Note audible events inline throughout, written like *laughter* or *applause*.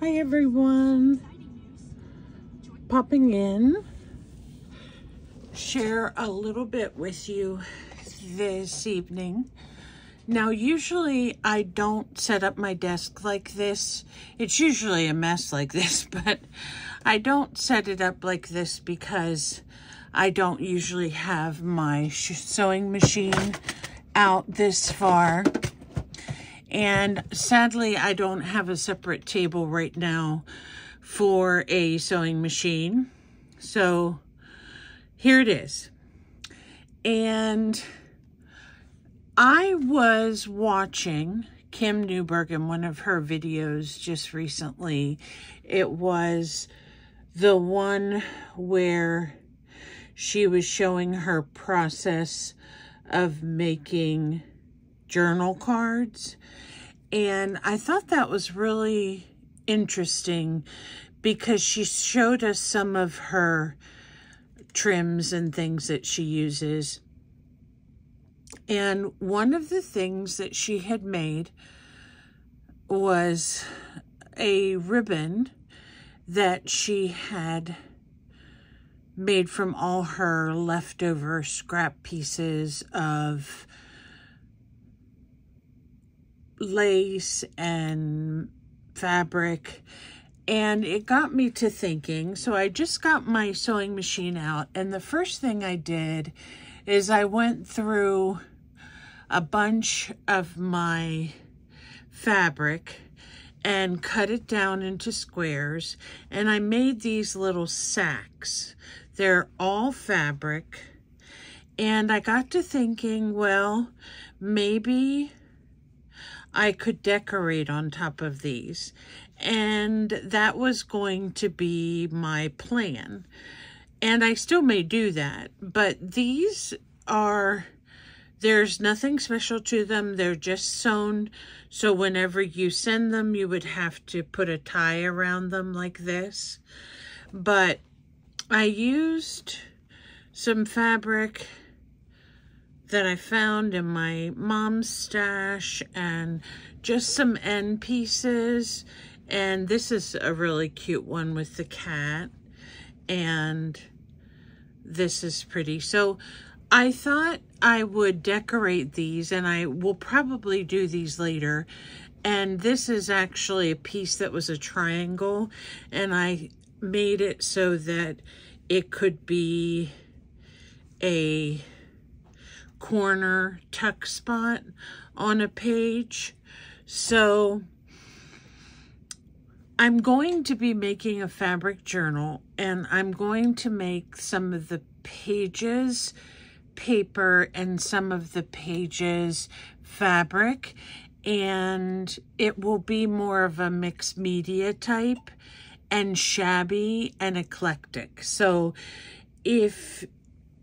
Hi everyone. Popping in. Share a little bit with you this evening. Now, usually I don't set up my desk like this. It's usually a mess like this, *laughs* but I don't set it up like this because I don't usually have my sewing machine out this far. And sadly, I don't have a separate table right now for a sewing machine. So here it is. And I was watching Kim Newburg in one of her videos just recently. It was the one where she was showing her process of making journal cards. And I thought that was really interesting because she showed us some of her trims and things that she uses. And one of the things that she had made was a ribbon that she had made from all her leftover scrap pieces of lace and fabric and it got me to thinking. So I just got my sewing machine out and the first thing I did is I went through a bunch of my fabric and cut it down into squares and I made these little sacks. They're all fabric. And I got to thinking well maybe I could decorate on top of these. And that was going to be my plan. And I still may do that. But these are, there's nothing special to them. They're just sewn. So whenever you send them, you would have to put a tie around them like this. But I used some fabric that I found in my mom's stash and just some end pieces. And this is a really cute one with the cat. And this is pretty. So I thought I would decorate these and I will probably do these later. And this is actually a piece that was a triangle and I made it so that it could be a corner tuck spot on a page. So I'm going to be making a fabric journal and I'm going to make some of the pages paper and some of the pages fabric and it will be more of a mixed media type and shabby and eclectic. So if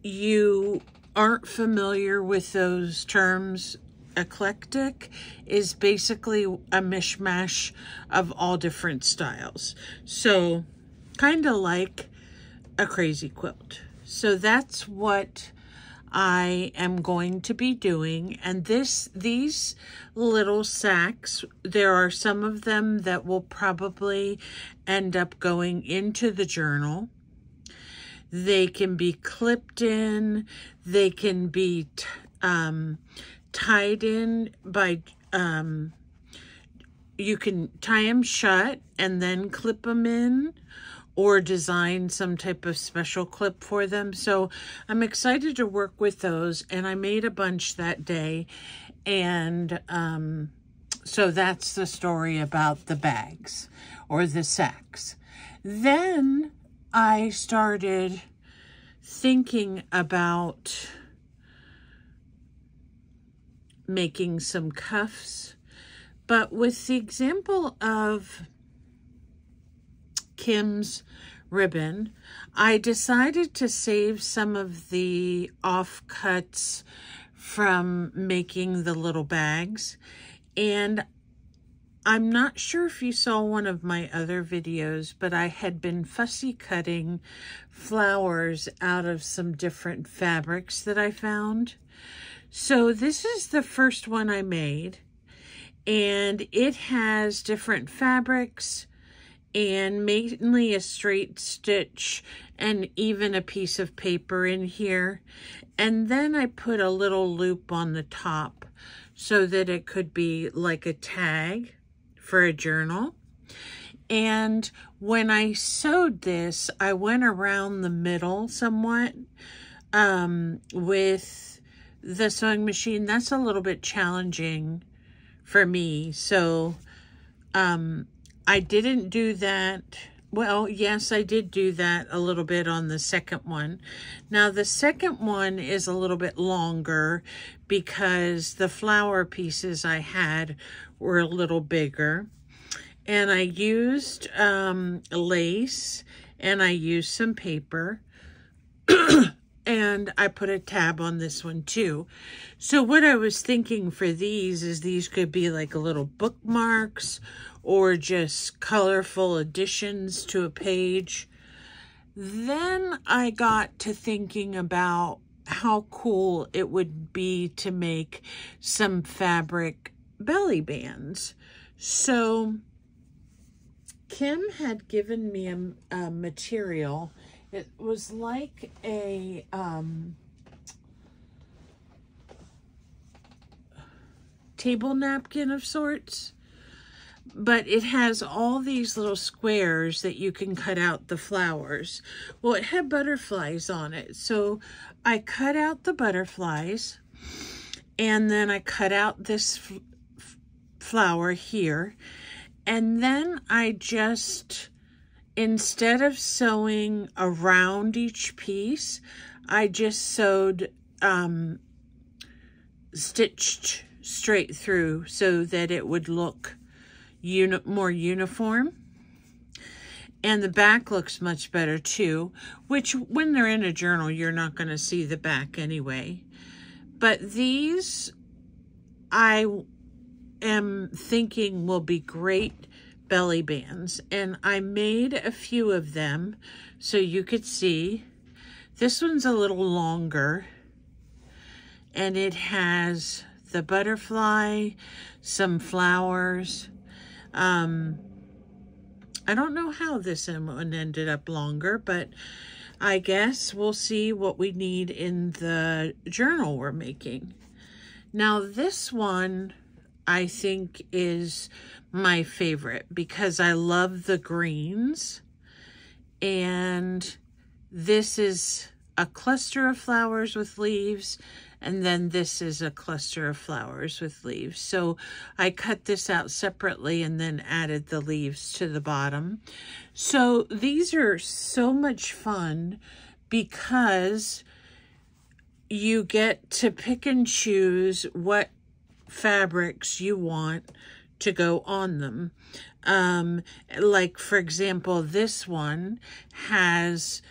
you aren't familiar with those terms, eclectic is basically a mishmash of all different styles. So kind of like a crazy quilt. So that's what I am going to be doing. And this, these little sacks, there are some of them that will probably end up going into the journal. They can be clipped in. They can be um, tied in by, um, you can tie them shut and then clip them in or design some type of special clip for them. So I'm excited to work with those. And I made a bunch that day. And um, so that's the story about the bags or the sacks. Then I started thinking about making some cuffs, but with the example of Kim's ribbon, I decided to save some of the offcuts from making the little bags and I'm not sure if you saw one of my other videos, but I had been fussy cutting flowers out of some different fabrics that I found. So this is the first one I made, and it has different fabrics and mainly a straight stitch and even a piece of paper in here. And then I put a little loop on the top so that it could be like a tag for a journal. And when I sewed this, I went around the middle somewhat um, with the sewing machine. That's a little bit challenging for me. So um, I didn't do that. Well, yes, I did do that a little bit on the second one. Now, the second one is a little bit longer because the flower pieces I had were a little bigger and I used um, lace and I used some paper *clears throat* and I put a tab on this one too. So what I was thinking for these is these could be like a little bookmarks or just colorful additions to a page. Then I got to thinking about how cool it would be to make some fabric belly bands. So Kim had given me a, a material. It was like a um, table napkin of sorts, but it has all these little squares that you can cut out the flowers. Well, it had butterflies on it, so I cut out the butterflies, and then I cut out this flower here, and then I just, instead of sewing around each piece, I just sewed, um, stitched straight through so that it would look uni more uniform. And the back looks much better too, which when they're in a journal, you're not going to see the back anyway. But these, I am thinking will be great belly bands. And I made a few of them so you could see. This one's a little longer. And it has the butterfly, some flowers. Um, I don't know how this one ended up longer, but I guess we'll see what we need in the journal we're making. Now this one I think is my favorite because I love the greens. And this is a cluster of flowers with leaves. And then this is a cluster of flowers with leaves. So I cut this out separately and then added the leaves to the bottom. So these are so much fun because you get to pick and choose what fabrics you want to go on them. Um, like, for example, this one has,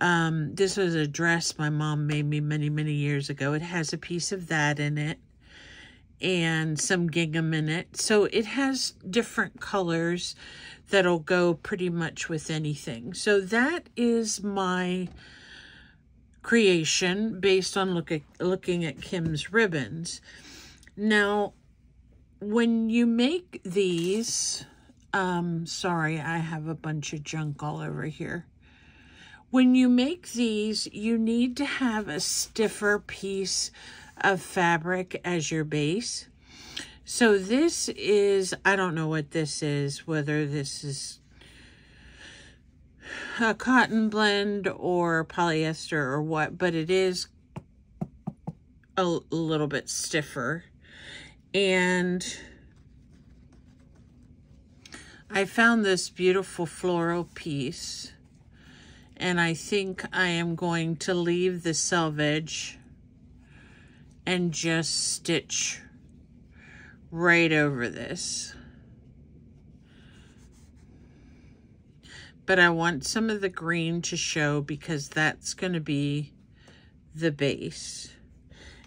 um, this was a dress my mom made me many, many years ago. It has a piece of that in it and some gingham in it. So it has different colors that'll go pretty much with anything. So that is my creation based on look at, looking at Kim's ribbons. Now, when you make these, um, sorry, I have a bunch of junk all over here. When you make these, you need to have a stiffer piece of fabric as your base. So this is, I don't know what this is, whether this is a cotton blend or polyester or what, but it is a, a little bit stiffer and I found this beautiful floral piece and I think I am going to leave the selvage and just stitch right over this. But I want some of the green to show because that's going to be the base.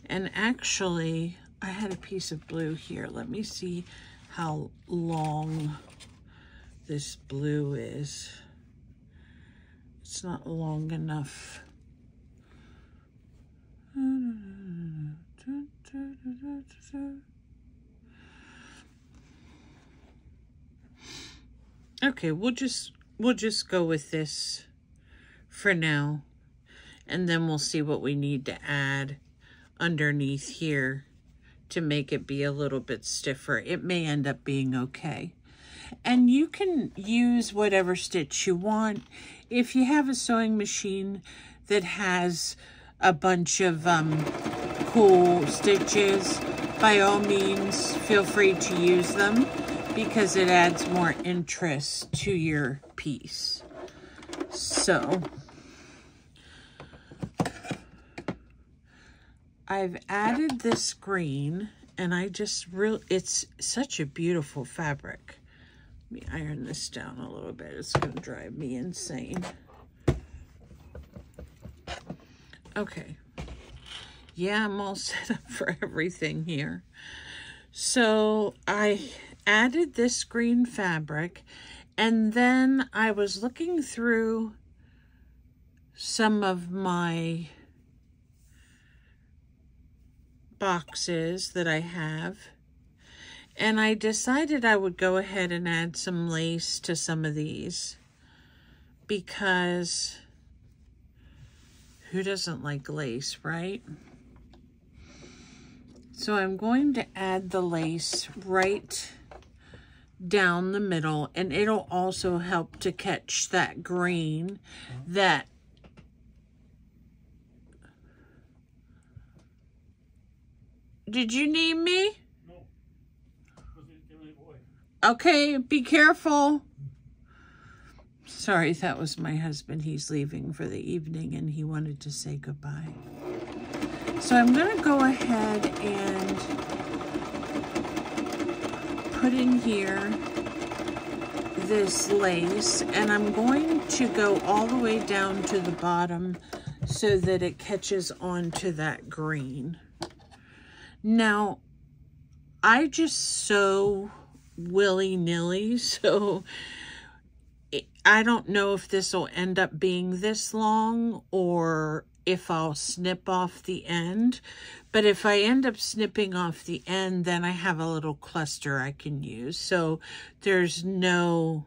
And actually, I had a piece of blue here. Let me see how long this blue is. It's not long enough. Okay, we'll just we'll just go with this for now. And then we'll see what we need to add underneath here to make it be a little bit stiffer. It may end up being okay. And you can use whatever stitch you want. If you have a sewing machine that has a bunch of um, cool stitches, by all means, feel free to use them because it adds more interest to your piece. So, I've added this green and I just real it's such a beautiful fabric. Let me iron this down a little bit. It's going to drive me insane. Okay. Yeah, I'm all *laughs* set up for everything here. So I added this green fabric and then I was looking through some of my boxes that I have and I decided I would go ahead and add some lace to some of these because who doesn't like lace, right? So I'm going to add the lace right down the middle and it'll also help to catch that green that Did you need me? No. Okay, be careful. Sorry, that was my husband. He's leaving for the evening and he wanted to say goodbye. So I'm going to go ahead and put in here this lace and I'm going to go all the way down to the bottom so that it catches onto that green. Now, I just sew willy-nilly, *laughs* so I don't know if this will end up being this long or if I'll snip off the end. But if I end up snipping off the end, then I have a little cluster I can use. So there's no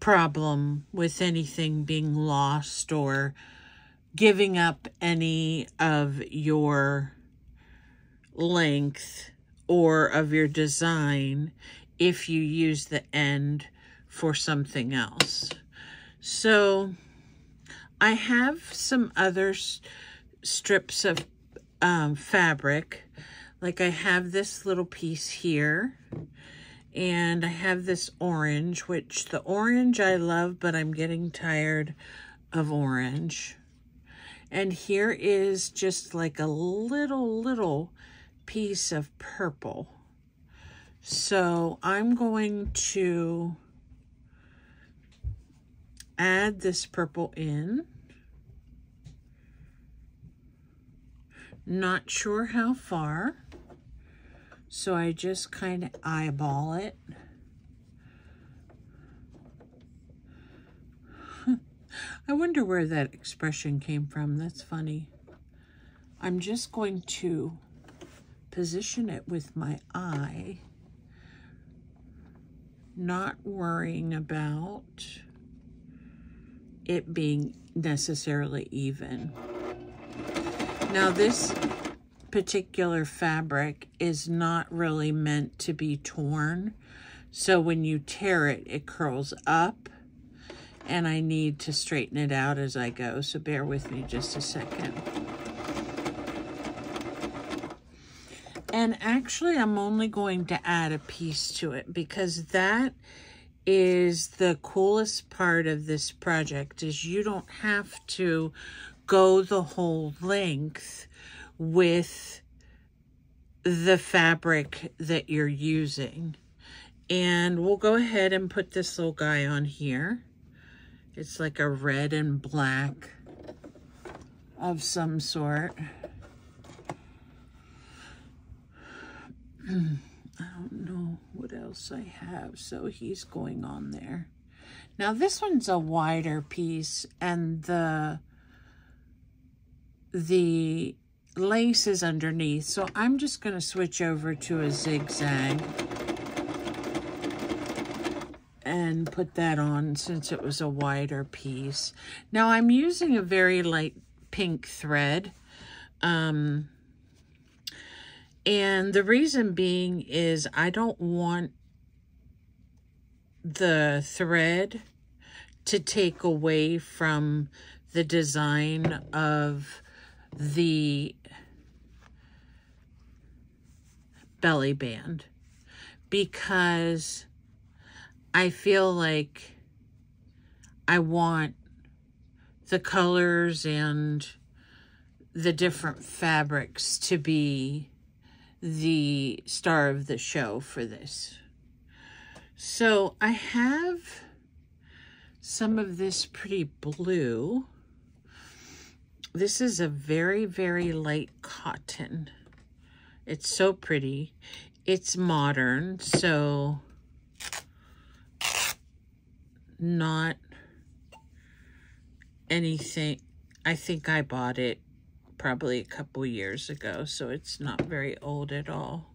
problem with anything being lost or giving up any of your length or of your design if you use the end for something else. So I have some other strips of um, fabric. Like I have this little piece here. And I have this orange, which the orange I love, but I'm getting tired of orange. And here is just like a little, little piece of purple. So I'm going to add this purple in. Not sure how far, so I just kind of eyeball it. *laughs* I wonder where that expression came from. That's funny. I'm just going to position it with my eye, not worrying about it being necessarily even. Now this particular fabric is not really meant to be torn. So when you tear it, it curls up and I need to straighten it out as I go. So bear with me just a second. And actually, I'm only going to add a piece to it because that is the coolest part of this project is you don't have to go the whole length with the fabric that you're using. And we'll go ahead and put this little guy on here. It's like a red and black of some sort. I don't know what else I have. So he's going on there. Now this one's a wider piece and the the lace is underneath. So I'm just going to switch over to a zigzag. And and put that on since it was a wider piece. Now I'm using a very light pink thread. Um, and the reason being is I don't want the thread to take away from the design of the belly band because I feel like I want the colors and the different fabrics to be the star of the show for this. So I have some of this pretty blue. This is a very, very light cotton. It's so pretty. It's modern, so not anything. I think I bought it probably a couple years ago, so it's not very old at all.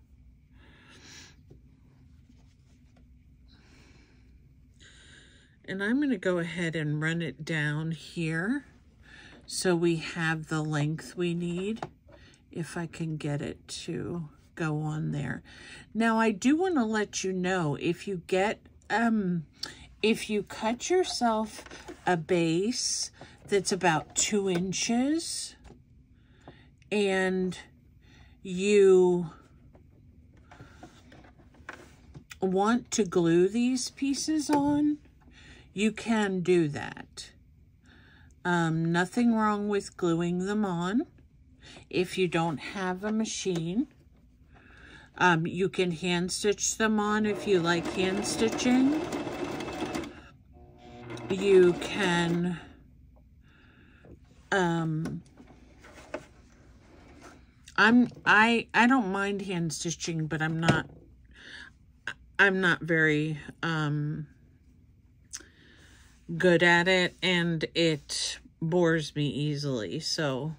And I'm going to go ahead and run it down here so we have the length we need, if I can get it to go on there. Now, I do want to let you know, if you get, um, if you cut yourself a base that's about two inches and you want to glue these pieces on, you can do that. Um, nothing wrong with gluing them on if you don't have a machine. Um, you can hand stitch them on if you like hand stitching you can um I'm I I don't mind hand stitching, but I'm not I'm not very um good at it and it bores me easily. So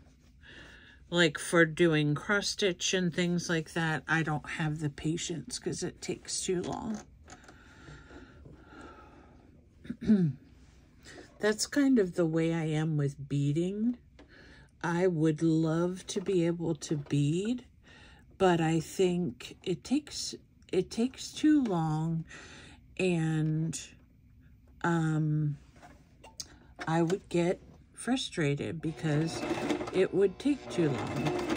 like for doing cross stitch and things like that, I don't have the patience because it takes too long. *clears throat* That's kind of the way I am with beading. I would love to be able to bead, but I think it takes it takes too long and um, I would get frustrated because it would take too long.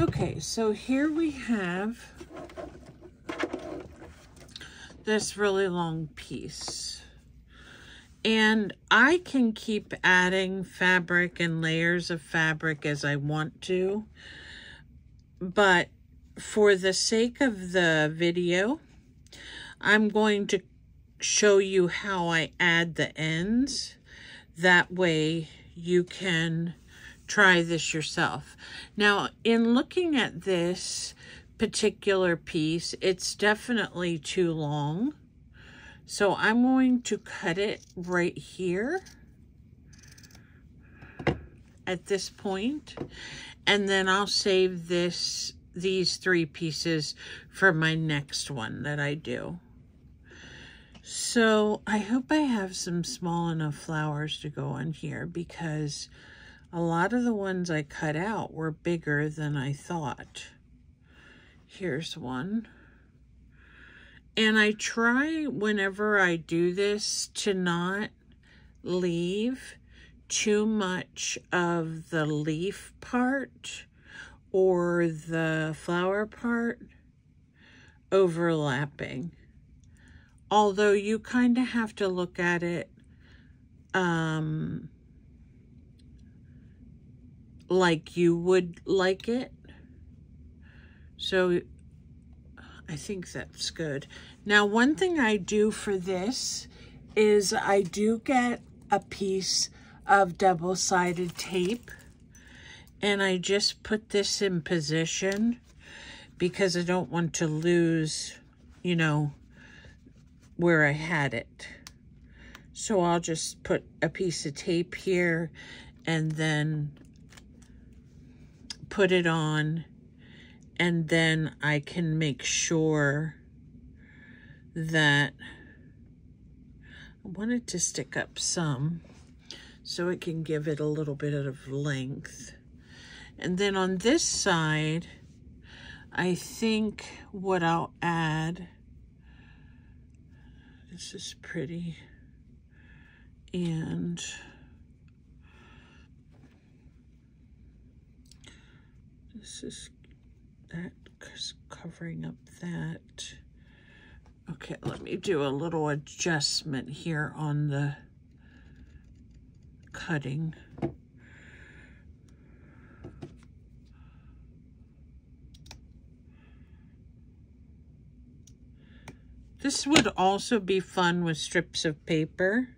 Okay, so here we have this really long piece. And I can keep adding fabric and layers of fabric as I want to. But for the sake of the video, I'm going to show you how I add the ends. That way you can try this yourself. Now, in looking at this, particular piece, it's definitely too long. So I'm going to cut it right here at this point, and then I'll save this these three pieces for my next one that I do. So I hope I have some small enough flowers to go on here because a lot of the ones I cut out were bigger than I thought. Here's one. And I try whenever I do this to not leave too much of the leaf part or the flower part overlapping. Although you kind of have to look at it um, like you would like it. So I think that's good. Now, one thing I do for this is I do get a piece of double-sided tape and I just put this in position because I don't want to lose, you know, where I had it. So I'll just put a piece of tape here and then put it on and then I can make sure that I wanted to stick up some so it can give it a little bit of length. And then on this side, I think what I'll add, this is pretty, and this is that covering up that. Okay, let me do a little adjustment here on the cutting. This would also be fun with strips of paper.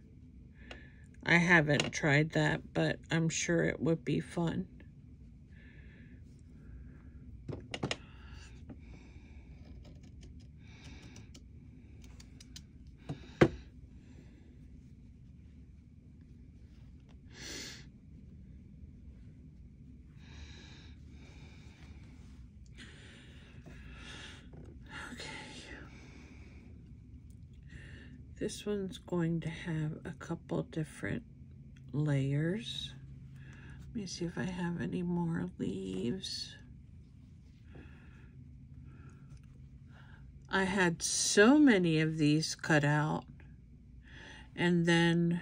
I haven't tried that, but I'm sure it would be fun. This one's going to have a couple different layers. Let me see if I have any more leaves. I had so many of these cut out and then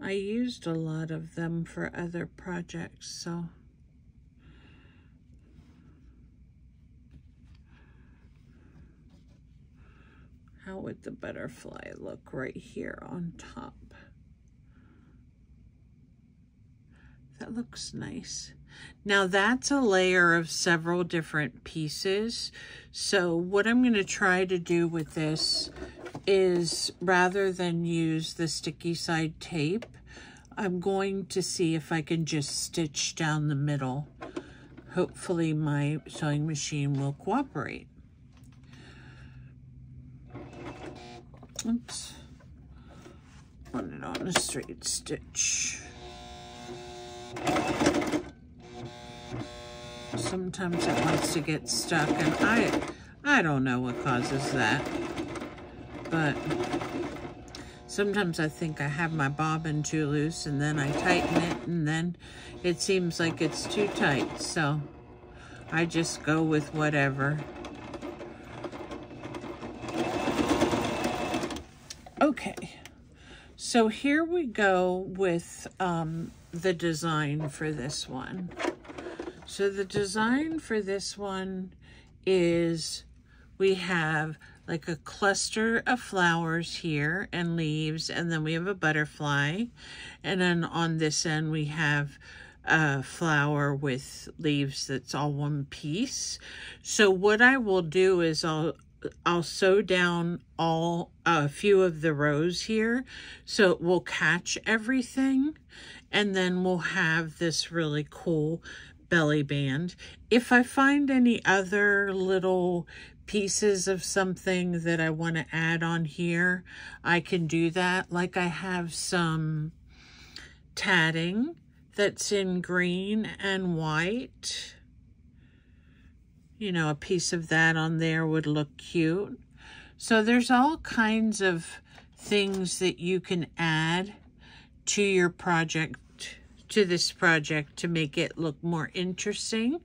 I used a lot of them for other projects, so How would the butterfly look right here on top? That looks nice. Now that's a layer of several different pieces. So what I'm going to try to do with this is rather than use the sticky side tape, I'm going to see if I can just stitch down the middle. Hopefully my sewing machine will cooperate. Oops. Run it on a straight stitch. Sometimes it wants to get stuck and I I don't know what causes that. But sometimes I think I have my bobbin too loose and then I tighten it and then it seems like it's too tight. So I just go with whatever. Okay, so here we go with um, the design for this one. So the design for this one is we have like a cluster of flowers here and leaves, and then we have a butterfly. And then on this end, we have a flower with leaves that's all one piece. So what I will do is I'll I'll sew down all a few of the rows here so it will catch everything and then we'll have this really cool belly band. If I find any other little pieces of something that I want to add on here, I can do that. Like I have some tatting that's in green and white you know, a piece of that on there would look cute. So there's all kinds of things that you can add to your project, to this project to make it look more interesting.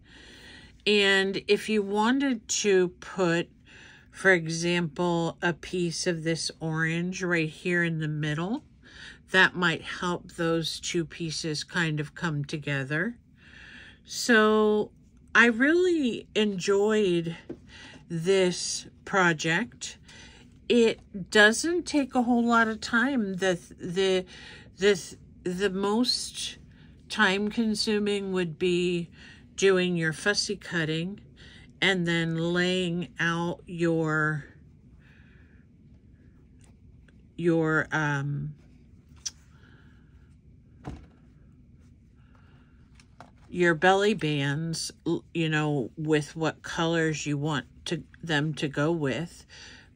And if you wanted to put, for example, a piece of this orange right here in the middle, that might help those two pieces kind of come together. So I really enjoyed this project. It doesn't take a whole lot of time. The the the the most time consuming would be doing your fussy cutting and then laying out your your um your belly bands, you know, with what colors you want to them to go with.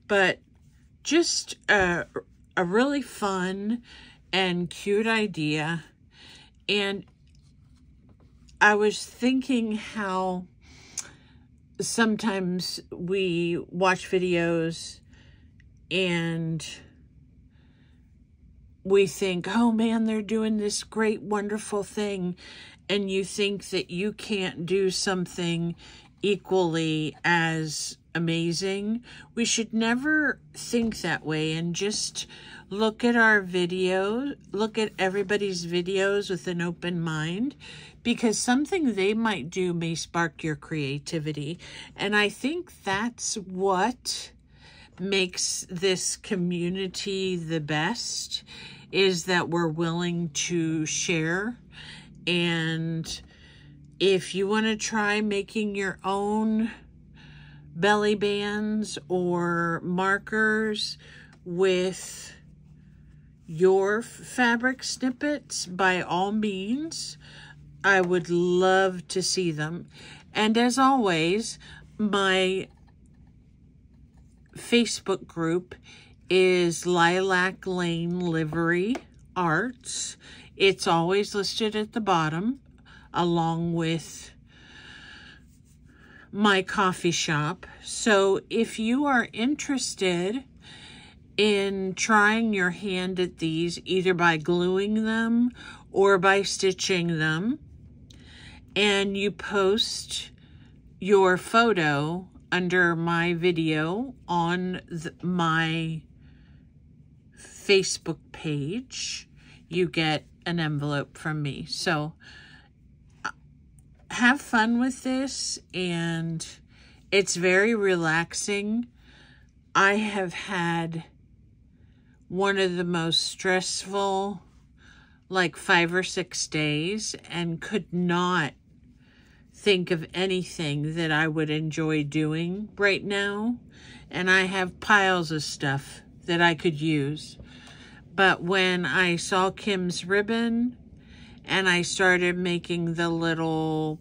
But just a, a really fun and cute idea. And I was thinking how sometimes we watch videos and we think, oh man, they're doing this great, wonderful thing. And you think that you can't do something equally as amazing. We should never think that way and just look at our video, look at everybody's videos with an open mind because something they might do may spark your creativity. And I think that's what makes this community the best is that we're willing to share and if you want to try making your own belly bands or markers with your fabric snippets, by all means, I would love to see them. And as always, my Facebook group is Lilac Lane Livery Arts. It's always listed at the bottom along with my Ko-fi shop. So if you are interested in trying your hand at these, either by gluing them or by stitching them, and you post your photo under my video on the, my Facebook page, you get an envelope from me. So uh, have fun with this and it's very relaxing. I have had one of the most stressful like five or six days and could not think of anything that I would enjoy doing right now. And I have piles of stuff that I could use. But when I saw Kim's ribbon and I started making the little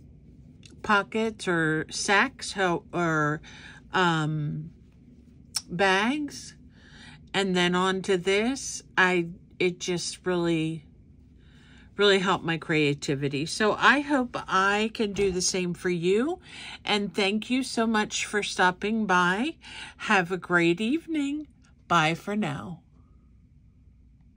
pockets or sacks or um, bags and then onto this I it just really really helped my creativity. So I hope I can do the same for you and thank you so much for stopping by. Have a great evening. Bye for now